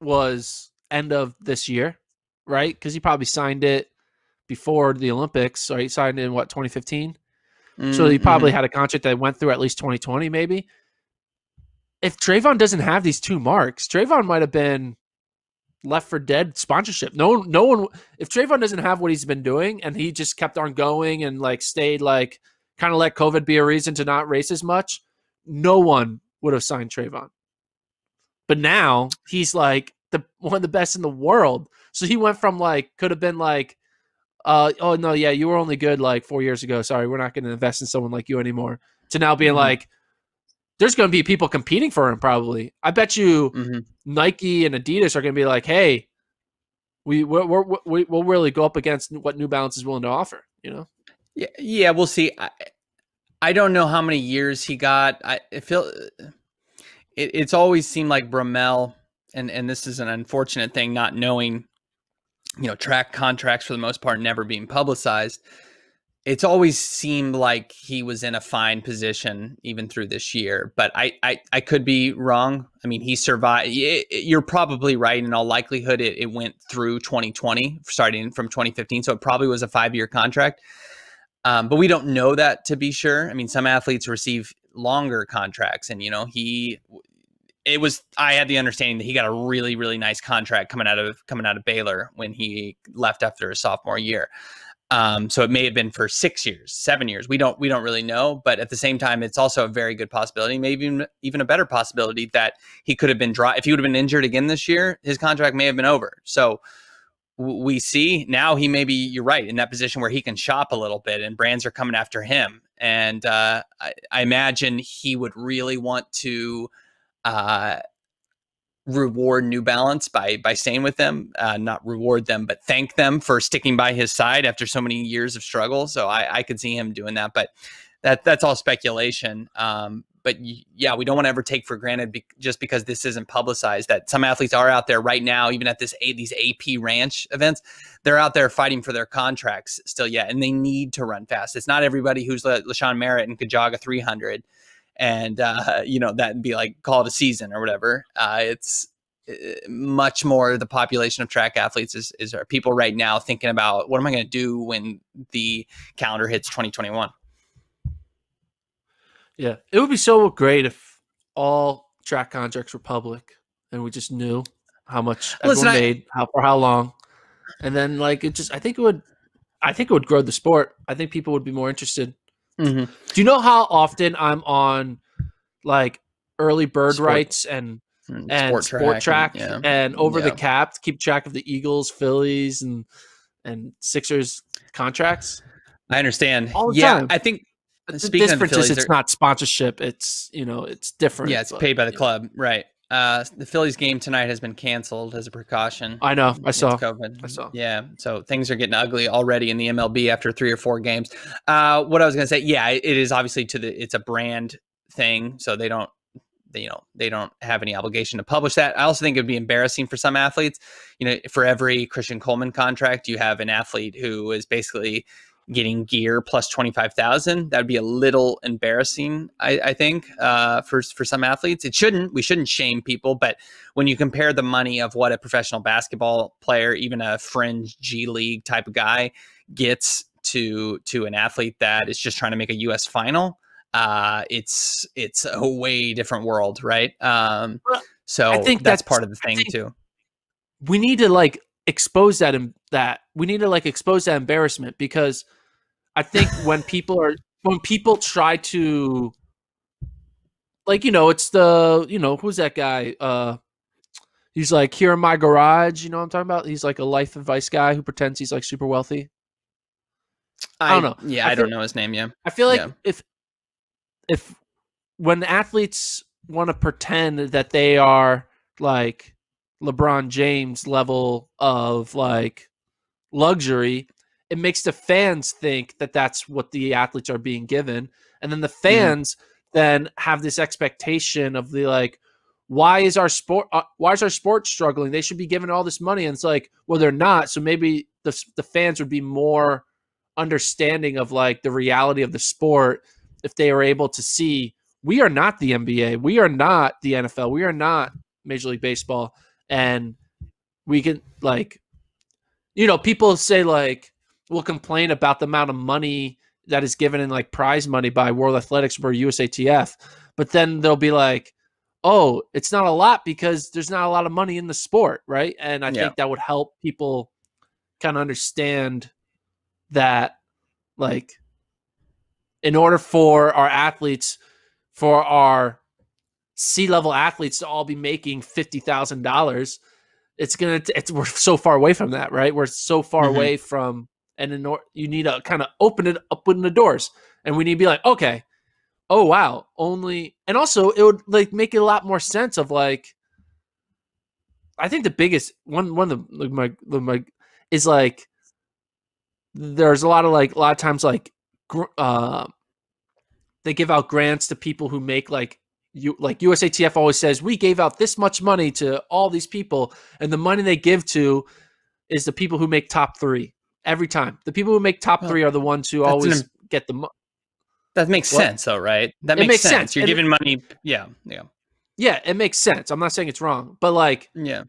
was end of this year, right? Because he probably signed it before the Olympics, or he signed it in what 2015. So he probably mhm. had a contract that went through at least 2020, maybe. If Trayvon doesn't have these two marks, Trayvon might have been left for dead sponsorship. No, no one. If Trayvon doesn't have what he's been doing, and he just kept on going and like stayed like kind of let COVID be a reason to not race as much, no one would have signed Trayvon. But now he's like the one of the best in the world. So he went from like could have been like uh oh no yeah you were only good like four years ago sorry we're not going to invest in someone like you anymore to now being Mhm. like there's going to be people competing for him probably i bet you Mhm. nike and adidas are going to be like hey we we're, we're, we we'll really go up against what new balance is willing to offer you know Yeah, yeah, we'll see. I, I don't know how many years he got. I it feel it, it's always seemed like Bromell, and and this is an unfortunate thing, not knowing, you know, track contracts for the most part never being publicized. It's always seemed like he was in a fine position even through this year, but I I, I could be wrong. I mean, he survived. y- You're probably right. In all likelihood, it, it went through 2020, starting from 2015, so it probably was a five year contract. Um, but we don't know that to be sure. I mean, some athletes receive longer contracts, and you know, he it was. I had the understanding that he got a really, really nice contract coming out of coming out of Baylor when he left after his sophomore year. Um, so it may have been for six years, seven years. We don't we don't really know, but at the same time, it's also a very good possibility, maybe even even a better possibility that he could have been dry. If he would have been injured again this year, his contract may have been over. So we see now he may be you're right in that position where he can shop a little bit and brands are coming after him and uh, I, I, imagine he would really want to uh, reward New Balance by by staying with them, uh, not reward them, but thank them for sticking by his side after so many years of struggle. So I, I could see him doing that, but that that's all speculation. Um, but yeah, we don't want to ever take for granted be- just because this isn't publicized that some athletes are out there right now, even at this these AP Ranch events, they're out there fighting for their contracts still yet, and they need to run fast. It's not everybody who's La- LaShawn Merritt and could jog a 300 and uh, you know that'd be like call it a season or whatever. Uh, it's uh, much more the population of track athletes is, is are people right now thinking about what am I going to do when the calendar hits 2021. Yeah, it would be so great if all track contracts were public and we just knew how much Listen, everyone made, how for how long, and then like it just I think it would, I think it would grow the sport. I think people would be more interested. Mm-hmm. Do you know how often I'm on like early bird sport. rights and mm, and sport, sport track, track and, yeah. and, over yeah. the cap to keep track of the Eagles, Phillies, and and Sixers contracts? I understand. yeah, time. I think the difference is it's not sponsorship. It's you know it's different. Yeah, it's but, paid by the club, right? Uh, the Phillies game tonight has been canceled as a precaution. I know. I saw. COVID. I saw. Yeah. So things are getting ugly already in the MLB after three or four games. Uh, what I was going to say, yeah, it is obviously to the it's a brand thing, so they don't, they, you know, they don't have any obligation to publish that. I also think it would be embarrassing for some athletes. You know, for every Christian Coleman contract, you have an athlete who is basically getting gear plus 25,000. That would be a little embarrassing, I, I think, uh, for, for some athletes. It shouldn't, we shouldn't shame people, but when you compare the money of what a professional basketball player, even a fringe G League type of guy gets to, to an athlete that is just trying to make a US final, uh, it's, it's a way different world. Right. Um, so I think that's, that's part of the thing too. We need to like expose that that we need to like expose that embarrassment because I think when people are when people try to like you know it's the you know who's that guy? Uh he's like here in my garage you know what i'm talking about? He's like a life advice guy who pretends he's like super wealthy. I, I don't know. yeah i, I feel, don't know his name yeah. I feel like yeah. if if when athletes want to pretend that they are like lebron james level of like luxury it makes the fans think that that's what the athletes are being given. And then the mm-hmm. fans mm then have this expectation of the like why is our sport uh, why is our sport struggling? They should be given all this money. And it's like well they're not. So maybe the, the fans would be more understanding of like the reality of the sport if they are able to see we are not the NBA we are not the NFL we are not major league baseball. And we can like you know people say like will complain about the amount of money that is given in like prize money by World Athletics or USATF, but then they'll be like, "Oh, it's not a lot because there's not a lot of money in the sport, right?" And I yeah. think that would help people kind of understand that, like, in order for our athletes, for our C level athletes to all be making fifty thousand dollars, it's gonna it's we're so far away from that, right? We're so far mm-hmm. away from and in or- you need to kind of open it up in the doors. And we need to be like okay oh wow only and also it would like make it a lot more sense of like i think the biggest one one of the my, my is like there's a lot of like a lot of times like uh they give out grants to people who make like you like USATF always says we gave out this much money to all these people and the money they give to is the people who make top 3 every time. The people who make top three are the ones who always an, get the. Mo- that makes what? sense, though, right? That makes, makes sense. sense. You're giving money. Yeah, yeah, yeah. It makes sense. I'm not saying it's wrong, but like, yeah,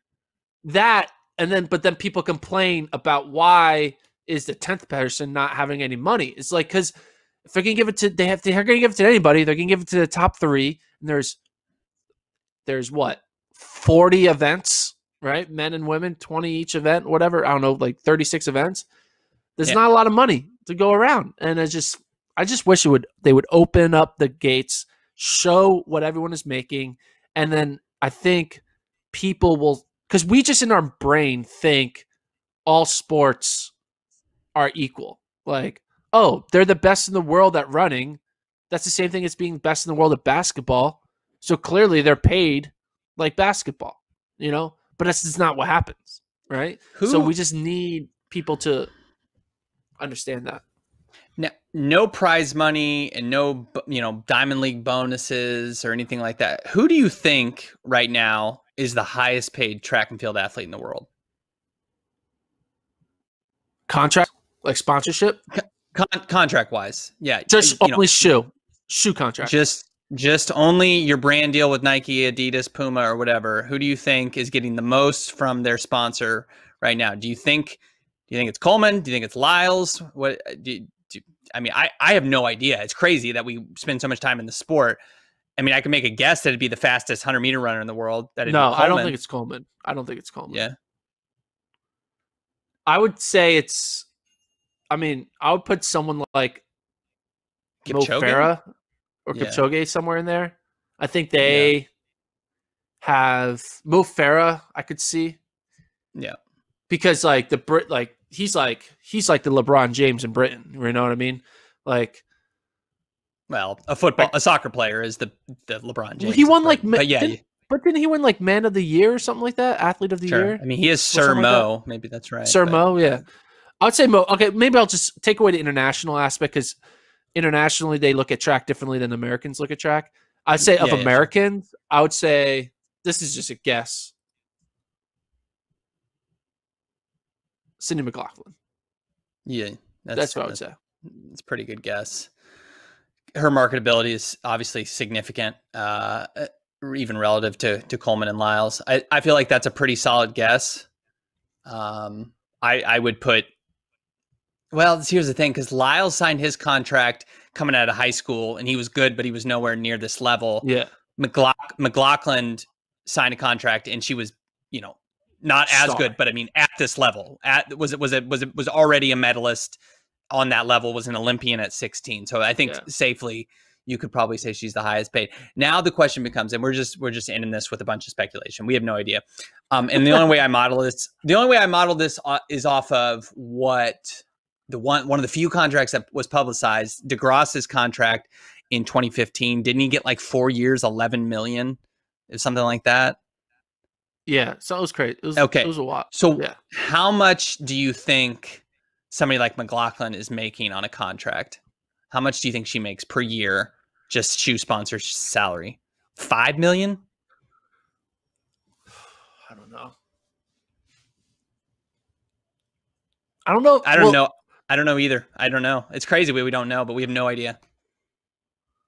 that and then, but then people complain about why is the tenth person not having any money? It's like because if they're gonna give it to, they have they're gonna give it to anybody. They're gonna give it to the top three, and there's there's what 40 events right men and women 20 each event whatever i don't know like 36 events There's Yeah. not a lot of money to go around, and I just I just wish it would they would open up the gates, show what everyone is making, and then I think people will because we just in our brain think all sports are equal. Like, oh, they're the best in the world at running. That's the same thing as being best in the world at basketball. So clearly they're paid like basketball, you know? But that's just not what happens, right? So we just need people to understand that. No, no prize money and no, you know, Diamond League bonuses or anything like that. Who do you think right now is the highest paid track and field athlete in the world? Contract, like sponsorship, Con- contract wise, yeah, just you know, only shoe, shoe contract. just just only your brand deal with Nike, Adidas, Puma, or whatever. Who do you think is getting the most from their sponsor right now? Do you think? Do you think it's Coleman? Do you think it's Lyles? What? Uh, do, do, I mean, I I have no idea. It's crazy that we spend so much time in the sport. I mean, I can make a guess that it'd be the fastest hundred meter runner in the world. That no, I don't think it's Coleman. I don't think it's Coleman. yeah. I would say it's. I mean, I would put someone like Mo Farah or Yeah. Kipchoge somewhere in there. I think they have Mo Farah. I could see Yeah. because like the Brit, like he's like he's like the LeBron James in Britain. You know what I mean? Like Well, a football, a soccer player is the the LeBron James. he won like, but yeah, didn't- but didn't he win like Man of the Year or something like that? Athlete of the sure. Year. I mean, he is Sir something like that. Mo. Maybe that's right. Sir but- Mo, yeah. I would say Mo. Okay, maybe I'll just take away the international aspect because internationally they look at track differently than Americans look at track. I'd say of Yeah, yeah. Americans, I would say this is just a guess. Sydney McLaughlin. Yeah, That's, what I would say. It's a pretty good guess. Her marketability is obviously significant, uh, uh, even relative to to Coleman and Lyles. I, I feel like that's a pretty solid guess. Um, I I would put. Well, here's the thing, because Lyles signed his contract coming out of high school, and he was good, but he was nowhere near this level. Yeah, McLaugh- McLaughlin signed a contract, and she was, you know, not as good, but I mean, at this level, at was it was it was it was already a medalist on that level, was an Olympian at 16. So I think Yeah. safely you could probably say she's the highest paid. Now the question becomes, and we're just we're just ending this with a bunch of speculation. We have no idea. Um, and the only way I model this, the only way I model this uh, is off of what the one one of the few contracts that was publicized, DeGrasse's contract in 2015. Didn't he get like four years, 11 million, or something like that? Yeah. So it was crazy. It was Okay. It was a lot. So Yeah. how much do you think somebody like McLaughlin is making on a contract? How much do you think she makes per year, just shoe sponsor salary? Five million? I don't know. I don't know. I don't well, know. I don't know either. I don't know. It's crazy we, we don't know, but we have no idea.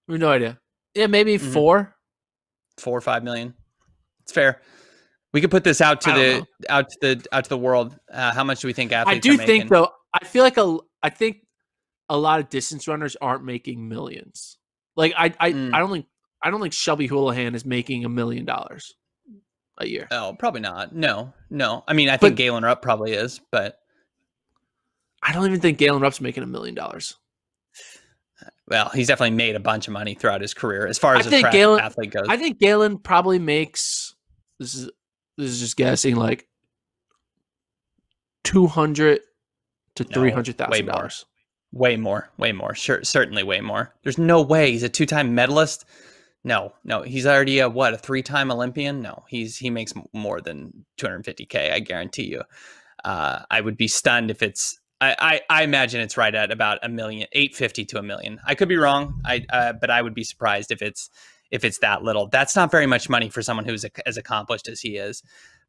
We have no idea. Yeah, maybe Mhm. four. Four or five million. It's fair. We could put this out to the know. out to the out to the world. Uh, how much do we think athletes? I do think though. I feel like a. I think a lot of distance runners aren't making millions. Like I, I, Mm. I don't think. I don't think Shelby Houlihan is making a million dollars a year. Oh, probably not. No, no. I mean, I think But- Galen Rupp probably is, but I don't even think Galen Rupp's making a million dollars. well, he's definitely made a bunch of money throughout his career as far as a think Galen- athlete goes. I think Galen probably makes. This is this is just guessing like two hundred to No, three hundred way more. dollars. Way more, way more. Sure, certainly way more. There's no way he's a two-time medalist. No, no, he's already a what? A three-time Olympian? No, he's he makes more than 250k. I guarantee you. Uh, I would be stunned if it's. I, I I imagine it's right at about a million, eight fifty to a million. I could be wrong. I uh, but I would be surprised if it's if it's that little. That's not very much money for someone who's as accomplished as he is.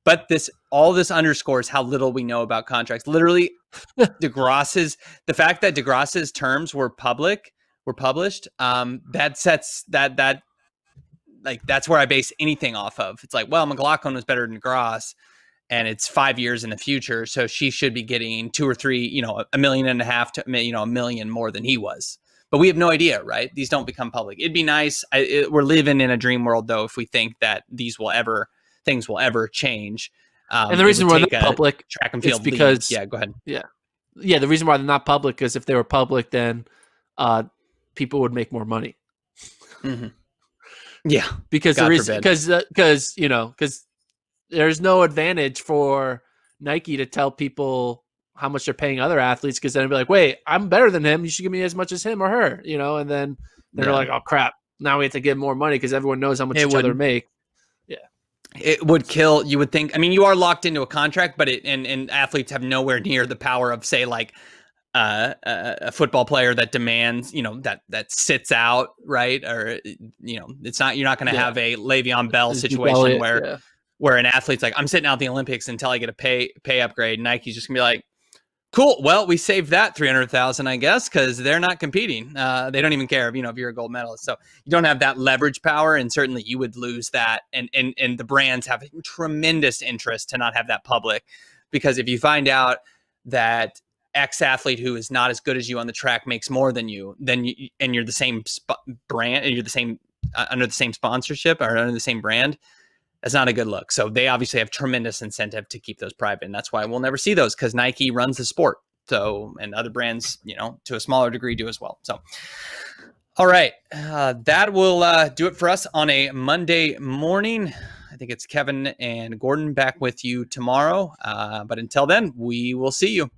But this all this underscores how little we know about contracts. Literally, DeGrasse's the fact that DeGrasse's terms were public were published. Um, that sets that that like that's where I base anything off of. It's like, well, McLaughlin was better than DeGrasse, and it's five years in the future, so she should be getting two or three, you know, a million and a half to you know a million more than he was. But we have no idea, right? These don't become public. It'd be nice. I, it, we're living in a dream world, though, if we think that these will ever things will ever change. Um, and the reason we're not public track and field because- yeah, go ahead. yeah, yeah. the reason why they're not public is if they were public, then uh, people would make more money. Mm-hmm. Yeah, because God the reason because because you know because there's no advantage for Nike to tell people how much they're paying other athletes because then they'd be like, wait, I'm better than him. You should give me as much as him or her, you know. And then they're Yeah. like, oh crap, now we have to give more money because everyone knows how much It each other make. Yeah, it would kill. You would think. I mean, you are locked into a contract, but it and and athletes have nowhere near the power of say like. Uh, a, a football player that demands, you know, that that sits out, right? Or you know, it's not you're not going to Yeah. have a Le'Veon Bell situation where yeah. where an athlete's like, I'm sitting out the Olympics until I get a pay pay upgrade. Nike's just gonna be like, cool. Well, we saved that three hundred thousand, I guess, because they're not competing. Uh, they don't even care, if, you know, if you're a gold medalist. So you don't have that leverage power, and certainly you would lose that. And and and the brands have tremendous interest to not have that public, because if you find out that X athlete who is not as good as you on the track makes more than you, then you and you're the same brand, and you're the same uh, under the same sponsorship or under the same brand that's not a good look. So they obviously have tremendous incentive to keep those private, and that's why we'll never see those because Nike runs the sport. So and other brands, you know, to a smaller degree, do as well. So. All right, uh, that will uh, do it for us on a Monday morning. I think it's Kevin and Gordon back with you tomorrow. Uh, but until then, we will see you.